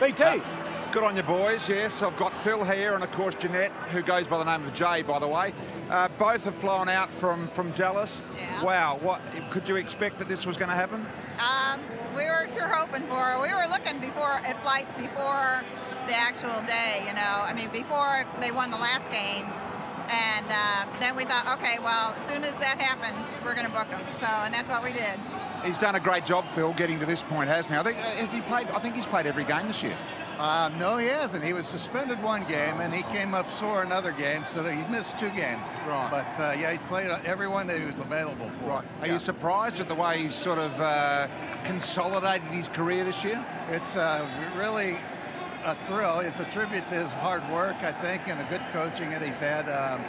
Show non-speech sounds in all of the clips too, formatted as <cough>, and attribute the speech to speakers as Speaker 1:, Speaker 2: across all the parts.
Speaker 1: BT.
Speaker 2: Uh, good on you, boys. Yes, I've got Phil here, and of course Jeanette, who goes by the name of Jay, by the way. Uh, both have flown out from from Dallas.
Speaker 3: Yeah.
Speaker 2: Wow, what could you expect that this was going to happen?
Speaker 3: Um, we were sure hoping for. We were looking before at flights before the actual day. You know, I mean, before they won the last game, and uh, then we thought, okay, well, as soon as that happens, we're going to book them. So, and that's what we did.
Speaker 2: He's done a great job, Phil, getting to this point, hasn't he? I think uh, has he played? I think he's played every game this year.
Speaker 4: Uh, no, he hasn't. He was suspended one game, and he came up sore another game, so he missed two games.
Speaker 2: Right.
Speaker 4: But uh, yeah, he's played every one that he was available for. Right.
Speaker 2: Are
Speaker 4: Yeah.
Speaker 2: you surprised at the way he's sort of uh, consolidated his career this year?
Speaker 4: It's uh, really a thrill. It's a tribute to his hard work, I think, and the good coaching that he's had. Um,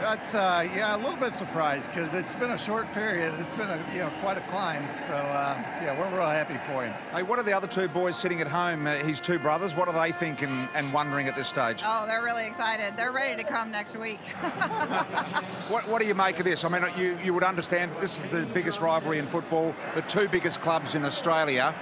Speaker 4: that's uh, yeah, a little bit surprised because it's been a short period. It's been a you know quite a climb. So uh, yeah, we're real happy for him.
Speaker 2: Hey, what are the other two boys sitting at home? Uh, his two brothers. What are they thinking and wondering at this stage?
Speaker 3: Oh, they're really excited. They're ready to come next week. <laughs>
Speaker 2: What, what do you make of this? I mean, you, you would understand that this is the biggest rivalry in football, the two biggest clubs in Australia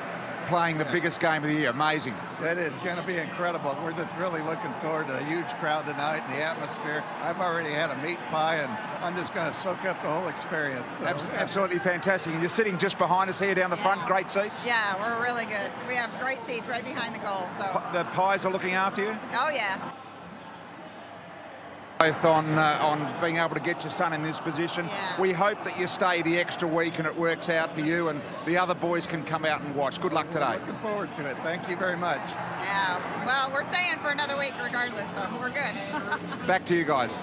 Speaker 2: playing the biggest game of the year. Amazing.
Speaker 4: It is going to be incredible. We're just really looking forward to a huge crowd tonight and the atmosphere. I've already had a meat pie, and I'm just going to soak up the whole experience. So,
Speaker 2: Abs-
Speaker 4: yeah.
Speaker 2: Absolutely fantastic. And you're sitting just behind us here down the front, great seats.
Speaker 3: yeah, we're really good. We have great seats right behind the goal. So,
Speaker 2: The pies are looking after you.
Speaker 3: oh yeah.
Speaker 2: Both on uh, on being able to get your son in this position.
Speaker 3: Yeah.
Speaker 2: We hope that you stay the extra week and it works out for you, and the other boys can come out and watch. Good luck today.
Speaker 4: Looking forward to it. Thank you very much.
Speaker 3: Yeah. Well, we're staying for another week regardless, so we're good.
Speaker 2: Back to you guys.